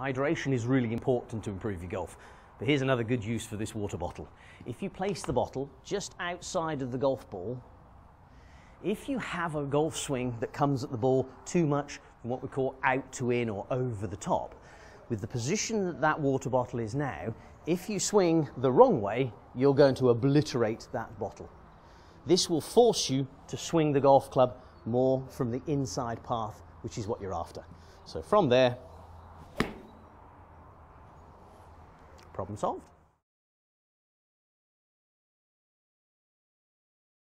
Hydration is really important to improve your golf. But here's another good use for this water bottle. If you place the bottle just outside of the golf ball, if you have a golf swing that comes at the ball too much from what we call out to in or over the top, with the position that that water bottle is now, if you swing the wrong way, you're going to obliterate that bottle. This will force you to swing the golf club more from the inside path, which is what you're after. So from there, problem solved.